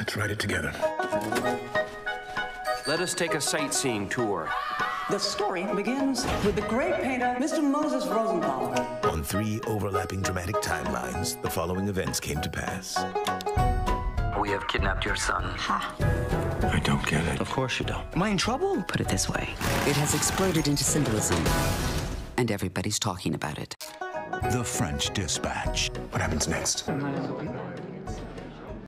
Let's write it together. Let us take a sightseeing tour. The story begins with the great painter, Mr. Moses Rosenthaler. On three overlapping dramatic timelines, the following events came to pass. We have kidnapped your son. I don't get it. Of course you don't. Am I in trouble? Put it this way it has exploded into symbolism, and everybody's talking about it. The French Dispatch. What happens next?